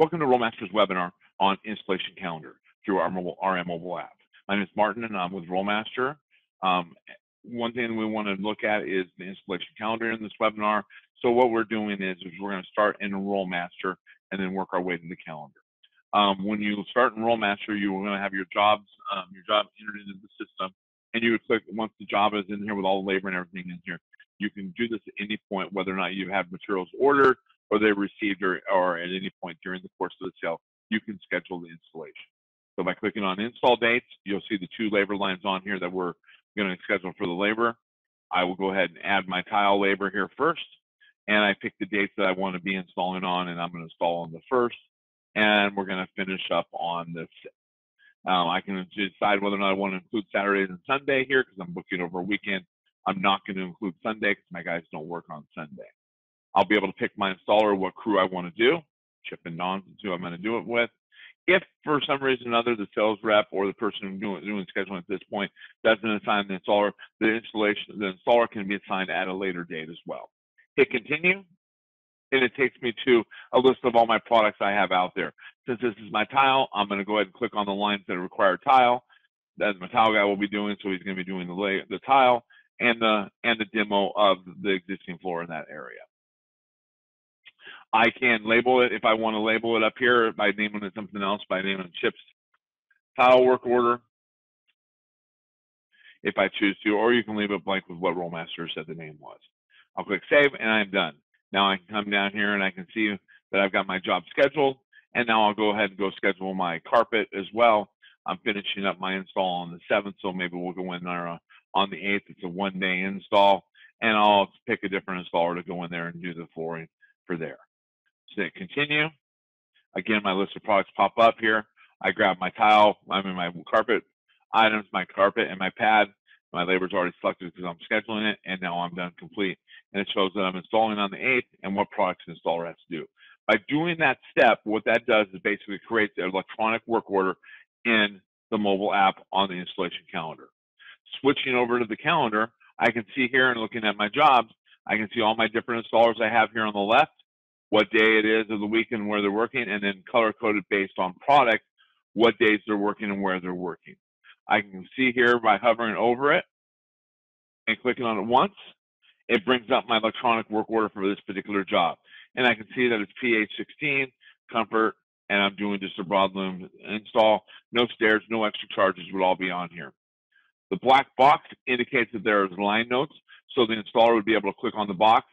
Welcome to Rollmaster's webinar on installation calendar through our mobile RM mobile app. My name is Martin and I'm with Rollmaster. Um, one thing we want to look at is the installation calendar in this webinar. So what we're doing is, is we're going to start in Rollmaster and then work our way to the calendar. Um, when you start in Rollmaster, you're going to have your jobs, um, your job entered into the system, and you would click once the job is in here with all the labor and everything in here. You can do this at any point, whether or not you have materials ordered or they received or, or at any point during the course of the sale, you can schedule the installation. So by clicking on install dates, you'll see the two labor lines on here that we're going to schedule for the labor. I will go ahead and add my tile labor here first. And I pick the dates that I want to be installing on, and I'm going to install on the first. And we're going to finish up on the sixth. Um, I can decide whether or not I want to include Saturdays and Sunday here because I'm booking over a weekend. I'm not going to include Sunday because my guys don't work on Sunday. I'll be able to pick my installer, what crew I want to do. Chip and Don's is who I'm going to do it with. If for some reason or other the sales rep or the person doing, doing scheduling at this point doesn't assign the installer, the installation, the installer can be assigned at a later date as well. Hit continue, and it takes me to a list of all my products I have out there. Since this is my tile, I'm going to go ahead and click on the lines that require tile. That my tile guy will be doing, so he's going to be doing the lay, the tile and the and the demo of the existing floor in that area. I can label it if I want to label it up here by naming it something else, by naming it chips tile work order, if I choose to, or you can leave it blank with what Rollmaster said the name was. I'll click save and I'm done. Now I can come down here and I can see that I've got my job scheduled. And now I'll go ahead and go schedule my carpet as well. I'm finishing up my install on the 7th, so maybe we'll go in there uh, on the 8th. It's a one day install, and I'll pick a different installer to go in there and do the flooring for there. So continue. Again, my list of products pop up here. I grab my tile, I mean my carpet items, my carpet, and my pad. My labor's already selected because I'm scheduling it, and now I'm done complete. And it shows that I'm installing on the 8th and what products the installer has to do. By doing that step, what that does is basically creates an electronic work order in the mobile app on the installation calendar. Switching over to the calendar, I can see here and looking at my jobs, I can see all my different installers I have here on the left, what day it is of the week and where they're working, and then color coded based on product, what days they're working and where they're working. I can see here by hovering over it and clicking on it once, it brings up my electronic work order for this particular job. And I can see that it's PH16, comfort, and I'm doing just a broadloom install. No stairs, no extra charges would all be on here. The black box indicates that there's line notes, so the installer would be able to click on the box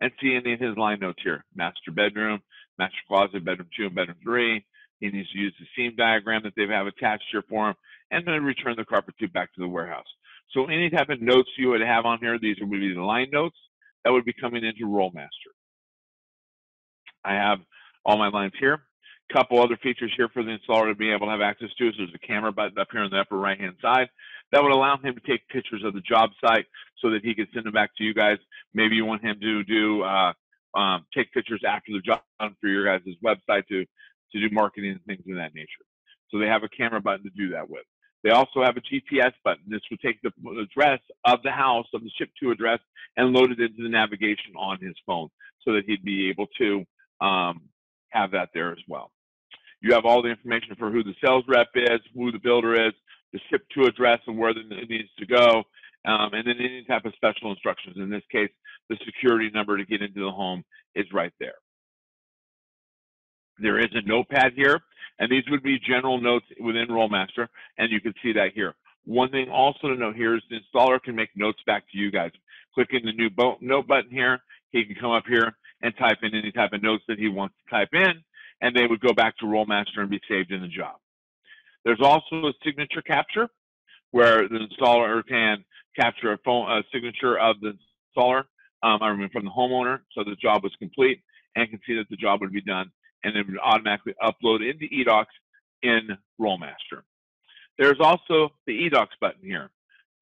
and see any of his line notes here. Master bedroom, master closet, bedroom two and bedroom three. He needs to use the seam diagram that they have attached here for him and then return the carpet tube back to the warehouse. So any type of notes you would have on here, these would be the line notes that would be coming into Rollmaster. I have all my lines here. Couple other features here for the installer to be able to have access to is there's a camera button up here on the upper right hand side that would allow him to take pictures of the job site so that he could send them back to you guys. Maybe you want him to do uh, um, take pictures after the job for your guys' website to to do marketing and things of that nature. So they have a camera button to do that with. They also have a GPS button. This would take the address of the house, of the ship to address, and load it into the navigation on his phone so that he'd be able to um, have that there as well. You have all the information for who the sales rep is, who the builder is, the ship to address and where it needs to go, um, and then any type of special instructions. In this case, the security number to get into the home is right there. There is a notepad here, and these would be general notes within Rollmaster, and you can see that here. One thing also to note here is the installer can make notes back to you guys. Clicking the new note button here, he can come up here and type in any type of notes that he wants to type in, and they would go back to Rollmaster and be saved in the job. There's also a signature capture where the installer can capture a, phone, a signature of the installer, um, I mean from the homeowner, so the job was complete, and can see that the job would be done, and it would automatically upload into eDocs in Rollmaster. There's also the eDocs button here.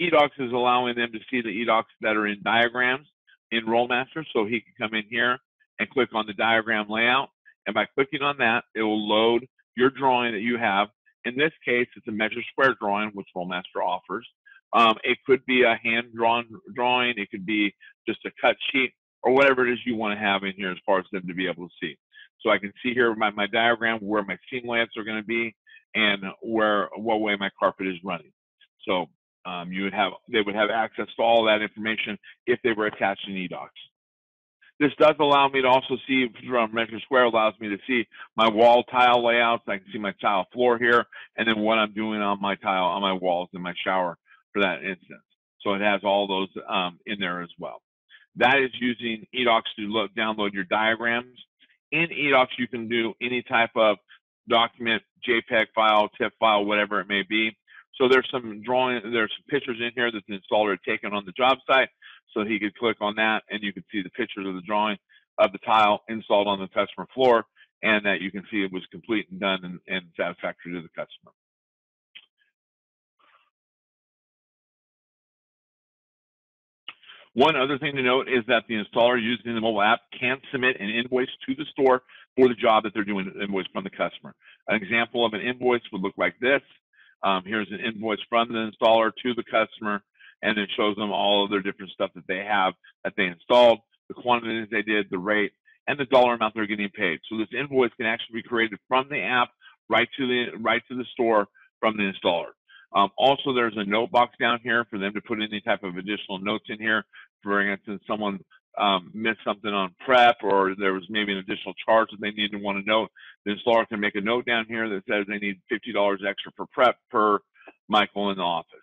eDocs is allowing them to see the eDocs that are in diagrams in Rollmaster, so he can come in here and click on the diagram layout. And by clicking on that, it will load your drawing that you have. In this case, it's a measure square drawing, which Rollmaster offers. Um, it could be a hand-drawn drawing. It could be just a cut sheet or whatever it is you want to have in here as far as them to be able to see. So I can see here my, my diagram where my seam layouts are going to be and where what way my carpet is running. So um, you would have they would have access to all that information if they were attached in eDocs. This does allow me to also see from Measure Square allows me to see my wall tile layouts. I can see my tile floor here, and then what I'm doing on my tile on my walls in my shower for that instance. So it has all those um, in there as well. That is using eDocs to look, download your diagrams. In eDocs, you can do any type of document, JPEG file, TIFF file, whatever it may be. So there's some drawing, there's pictures in here that the installer had taken on the job site. So he could click on that and you could see the pictures of the drawing of the tile installed on the customer floor and that you can see it was complete and done and, and satisfactory to the customer. One other thing to note is that the installer using the mobile app can submit an invoice to the store for the job that they're doing an invoice from the customer. An example of an invoice would look like this. Um, here's an invoice from the installer to the customer, and it shows them all of their different stuff that they have that they installed, the quantities they did, the rate, and the dollar amount they're getting paid. So this invoice can actually be created from the app right to the right to the store from the installer. Um, also, there's a note box down here for them to put any type of additional notes in here. For instance, someone um, missed something on prep or there was maybe an additional charge that they need to want to note, the installer can make a note down here that says they need $50 extra for prep per Michael in the office.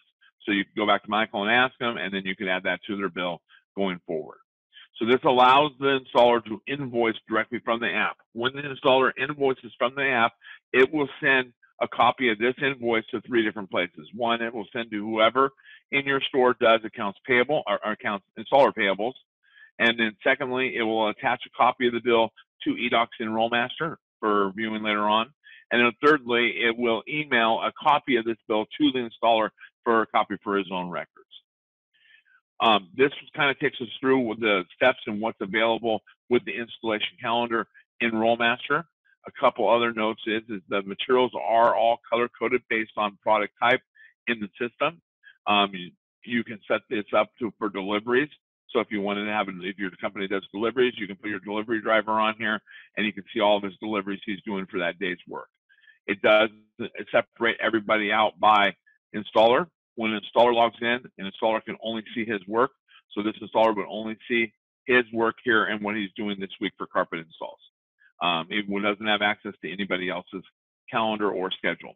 So you can go back to Michael and ask them, and then you can add that to their bill going forward. So this allows the installer to invoice directly from the app. When the installer invoices from the app, it will send a copy of this invoice to three different places. One, it will send to whoever in your store does accounts payable or, or accounts installer payables. And then secondly, it will attach a copy of the bill to eDocs in Rollmaster for viewing later on. And then thirdly, it will email a copy of this bill to the installer for a copy for his own records. Um, this kind of takes us through the steps and what's available with the installation calendar in Rollmaster. A couple other notes is, is the materials are all color coded based on product type in the system. Um, you, you, can set this up to for deliveries. So if you wanted to have, if your company does deliveries, you can put your delivery driver on here and you can see all of his deliveries he's doing for that day's work. It does separate everybody out by installer. When an installer logs in, an installer can only see his work. So this installer would only see his work here and what he's doing this week for carpet installs. Um, it doesn't have access to anybody else's calendar or schedule.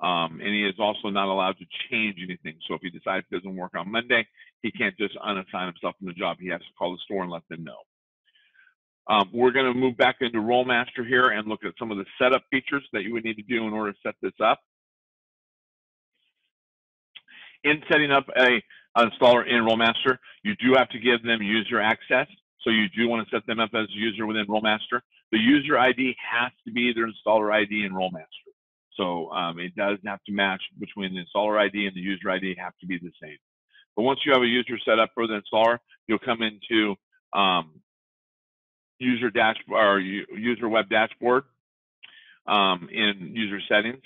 Um, and he is also not allowed to change anything. So if he decides it doesn't work on Monday, he can't just unassign himself from the job. He has to call the store and let them know. Um, we're going to move back into Rollmaster here and look at some of the setup features that you would need to do in order to set this up. In setting up a installer in Rollmaster, you do have to give them user access. So you do want to set them up as a user within Rollmaster. The user ID has to be their installer ID in Rollmaster. So um, it does have to match between the installer ID and the user ID have to be the same. But once you have a user set up for the installer, you'll come into um, user dashboard or user web dashboard um, in user settings.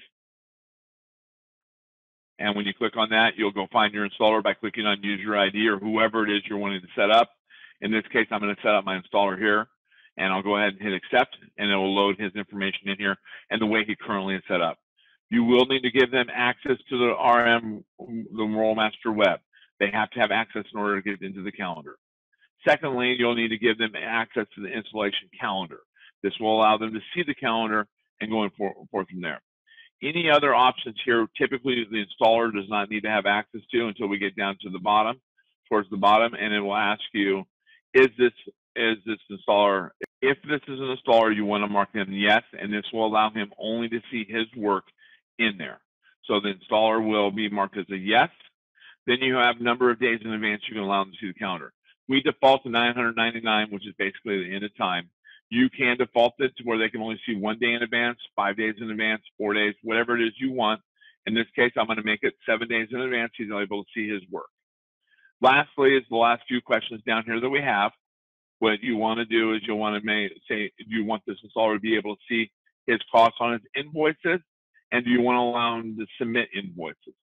And when you click on that, you'll go find your installer by clicking on user ID or whoever it is you're wanting to set up. In this case, I'm going to set up my installer here and I'll go ahead and hit accept and it will load his information in here and the way he currently is set up. You will need to give them access to the RM, the Rollmaster web. They have to have access in order to get into the calendar. Secondly, you'll need to give them access to the installation calendar. This will allow them to see the calendar and going forth from there. Any other options here, typically the installer does not need to have access to until we get down to the bottom, towards the bottom, and it will ask you, is this is this installer, if this is an installer, you want to mark him yes, and this will allow him only to see his work in there. So the installer will be marked as a yes. Then you have number of days in advance you can allow them to see the calendar. We default to 999, which is basically the end of time. You can default it to where they can only see one day in advance, five days in advance, four days, whatever it is you want. In this case, I'm going to make it seven days in advance. He's able to see his work. Lastly, is the last few questions down here that we have what you want to do is you'll want to make, say, do you want this installer to be able to see his costs on his invoices? And do you want to allow him to submit invoices?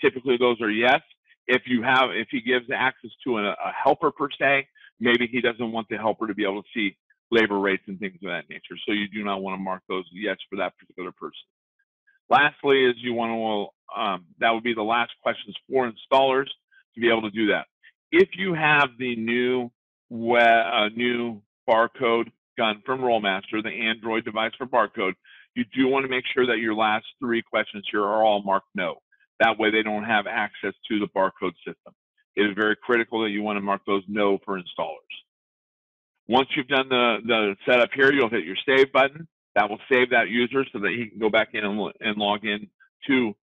Typically, those are yes. If you have, if he gives access to a, a helper per se, maybe he doesn't want the helper to be able to see labor rates and things of that nature. So you do not want to mark those yes for that particular person. Lastly, is you want to, um, that would be the last questions for installers to be able to do that. If you have the new, uh, new barcode gun from Rollmaster, the Android device for barcode, you do want to make sure that your last three questions here are all marked no. That way they don't have access to the barcode system. It is very critical that you want to mark those no for installers. Once you've done the, the setup here, you'll hit your save button. That will save that user so that he can go back in and, and log in to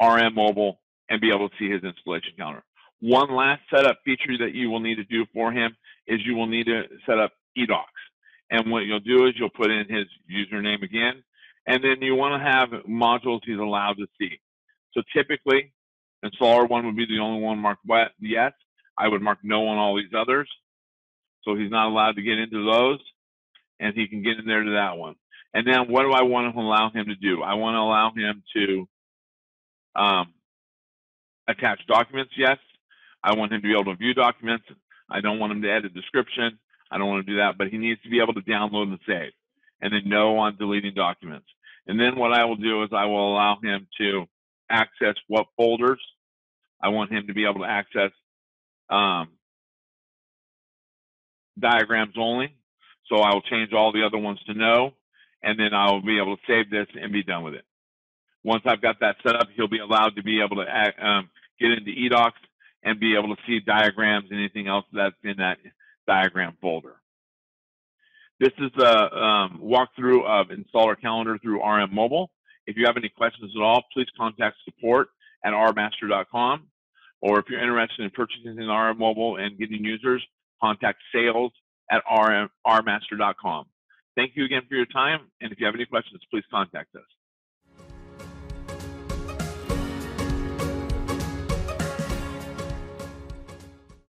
RM Mobile and be able to see his installation counter. One last setup feature that you will need to do for him is you will need to set up eDocs. And what you'll do is you'll put in his username again, and then you want to have modules he's allowed to see. So typically, installer one would be the only one marked yes. I would mark no on all these others. So he's not allowed to get into those, and he can get in there to that one. And then what do I want to allow him to do? I want to allow him to um, attach documents, yes. I want him to be able to view documents. I don't want him to a description. I don't want to do that, but he needs to be able to download and save. And then no on deleting documents. And then what I will do is I will allow him to access what folders. I want him to be able to access um, diagrams only. So I will change all the other ones to no, and then I will be able to save this and be done with it. Once I've got that set up, he'll be allowed to be able to act, um, get into eDocs and be able to see diagrams and anything else that's in that diagram folder. This is the um, walkthrough of installer calendar through RM Mobile. If you have any questions at all, please contact support at rmaster.com. Or if you're interested in purchasing an RM Mobile and getting users, contact sales at rmaster.com. Thank you again for your time. And if you have any questions, please contact us.